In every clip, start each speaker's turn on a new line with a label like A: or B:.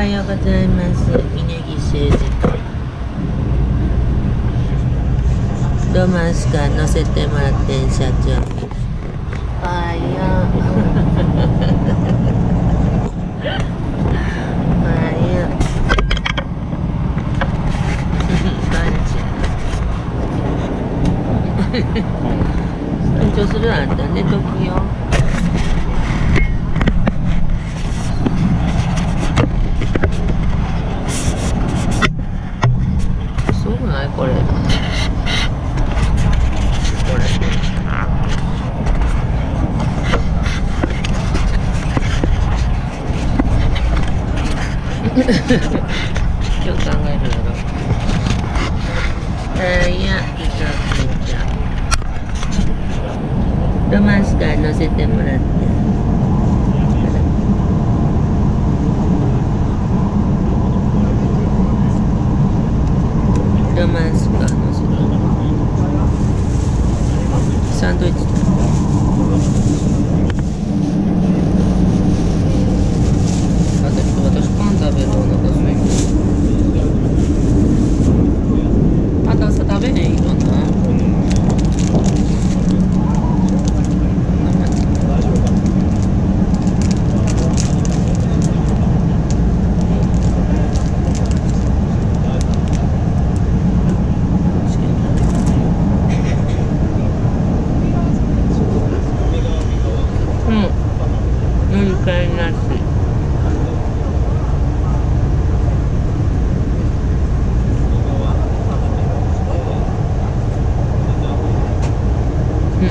A: はようございます。峯岸誠二ロマンスカー乗せてもらってん社長おはよう。おはよう。緊張するあんた寝ときよすごくないこれこれ今日考えるだろ。あいやいたいたロマンスカー乗せてもらってロマンスカー乗せてサンドイッチ私私パン食べるお腹すいたあたさ食べへんいろんなうん乗り換えなしうん。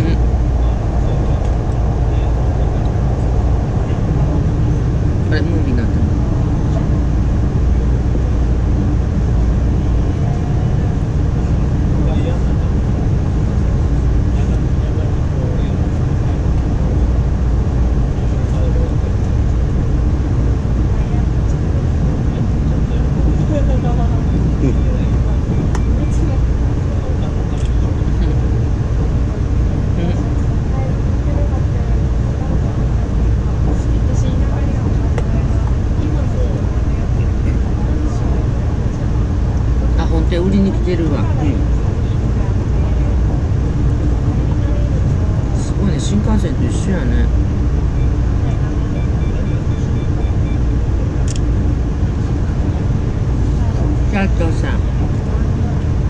A: あれムービーなんだあてるわ。すごいね新幹線と一緒やね。社長さん。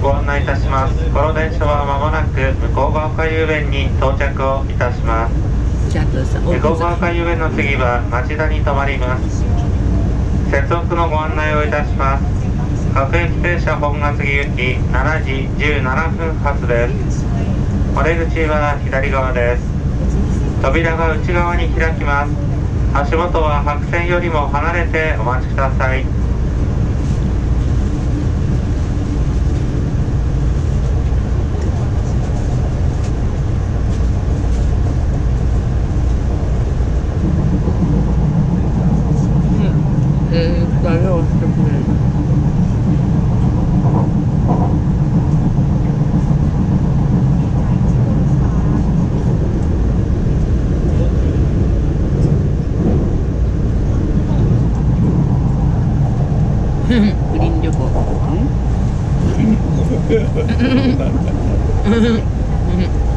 B: ご案内いたします。この電車はまもなく向こう側海遊園に到着をいたします。向こう側海遊園の次は町田に停まります。接続のご案内をいたします各駅停車本厚木行き7時17分発です。お出口は左側です。扉が内側に開きます。足元は白線よりも離れてお待ちください。
A: Mm-hmm.